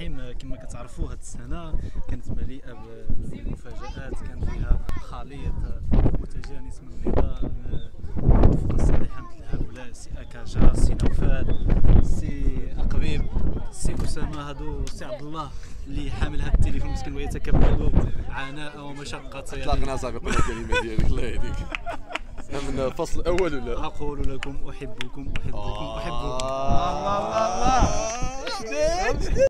الرحيم كما كتعرفوا هذه السنة كانت مليئة بالمفاجآت كان فيها خليط متجانس من النظام وفق الصالحه مثل هؤلاء سي اكاجا سي نوفال سي اقبيب سي أسامة هادو سي عبد الله اللي حامل هذا التليفون مسكين ويتكبد عناء ومشقة. أطلقنا صافي قلنا الكلمة ديالك الله يهديك. من الفصل الأول ولا؟ أقول لكم أحبكم أحبكم أحبكم. آه. الله الله الله. آه.